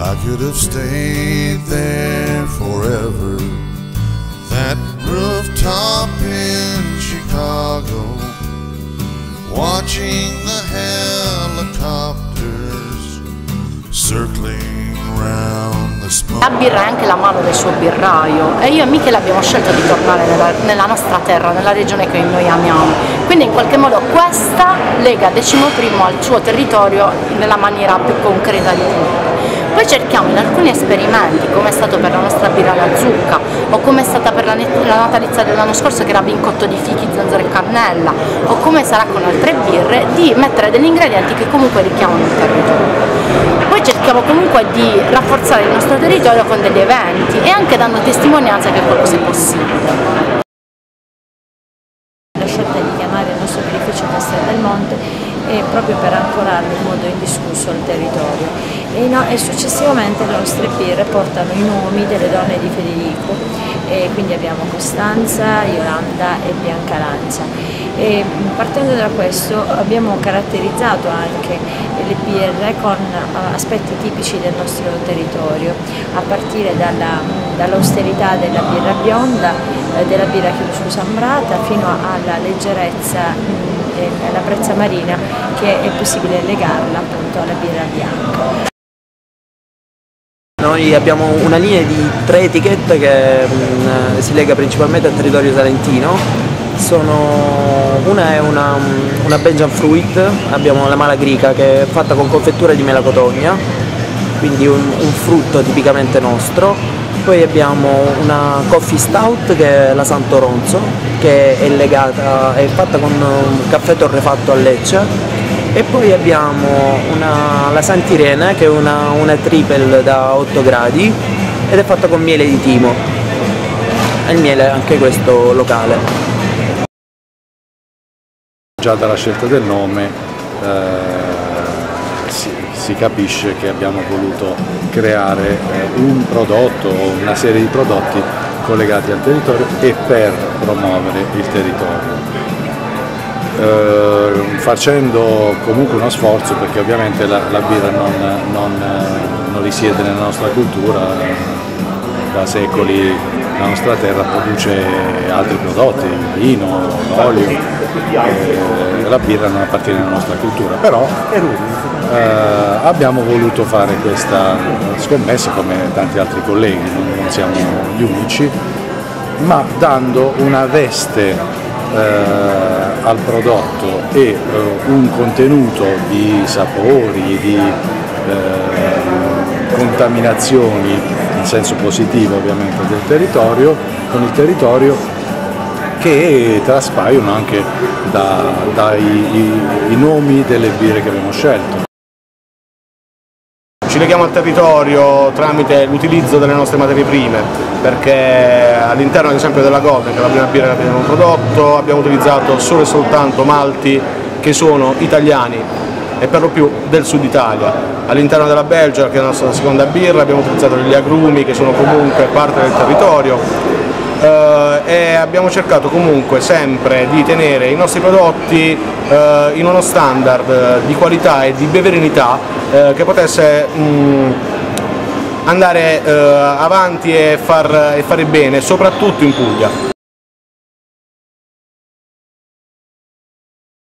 I could have stayed there forever. That rooftop in Chicago, watching the helicopters circling round the smoke. La birra è anche la mano del suo birraio e io e Michele abbiamo scelto di tornare nella, nella nostra terra, nella regione che noi amiamo. Quindi in qualche modo questa lega Decimo Primo al suo territorio nella maniera più concreta di tutte. Poi cerchiamo in alcuni esperimenti, come è stato per la nostra birra alla zucca o come è stata per la, la natalizia dell'anno scorso che era bincotto di fichi, zanzara e cannella o come sarà con altre birre, di mettere degli ingredienti che comunque richiamano il territorio. Poi cerchiamo comunque di rafforzare il nostro territorio con degli eventi e anche dando testimonianza che qualcosa è possibile. La scelta di chiamare il nostro birrificio Castel del Monte è proprio per ancorarlo in modo indiscusso al territorio e, no, e successivamente le nostre birre portano i nomi delle donne di Federico e quindi abbiamo Costanza, Yolanda e Bianca Lancia. E partendo da questo abbiamo caratterizzato anche le birre con aspetti tipici del nostro territorio, a partire dall'austerità dall della birra bionda, eh, della birra chiusa ambrata fino alla leggerezza e alla brezza marina che è possibile legarla appunto alla birra bianca. Noi abbiamo una linea di tre etichette che mh, si lega principalmente al territorio salentino. Sono, una è una, una Benjamin Fruit, abbiamo la malagrica che è fatta con confettura di melacotogna, quindi un, un frutto tipicamente nostro. Poi abbiamo una Coffee Stout che è la Santo Ronzo, che è, legata, è fatta con un caffè torrefatto a Lecce e poi abbiamo una, la Santirene che è una, una triple da 8 gradi ed è fatta con miele di timo e il miele anche questo locale. Già dalla scelta del nome eh, si, si, capisce che abbiamo voluto creare eh, un prodotto o una serie di prodotti collegati al territorio e per promuovere il territorio. Eh, facendo comunque uno sforzo perché ovviamente la, la birra non, non, non, risiede nella nostra cultura, da secoli la nostra terra produce altri prodotti, il vino, l'olio, eh, la birra non appartiene alla nostra cultura, però eh, abbiamo voluto fare questa scommessa come tanti altri colleghi, non siamo gli unici, ma dando una veste eh, al prodotto e eh, un contenuto di sapori, di eh, contaminazioni in senso positivo ovviamente del territorio, con il territorio che traspaiono anche dai da nomi delle birre che abbiamo scelto. Ci leghiamo al territorio tramite l'utilizzo delle nostre materie prime, perché all'interno ad esempio della Golden, che è la prima birra che abbiamo prodotto, abbiamo utilizzato solo e soltanto malti che sono italiani e per lo più del sud Italia. All'interno della Belgia, che è la nostra seconda birra, abbiamo utilizzato degli agrumi che sono comunque parte del territorio e abbiamo cercato comunque sempre di tenere i nostri prodotti eh, in uno standard di qualità e di beverinità eh, che potesse mh, andare eh, avanti e, far, fare bene, soprattutto in Puglia.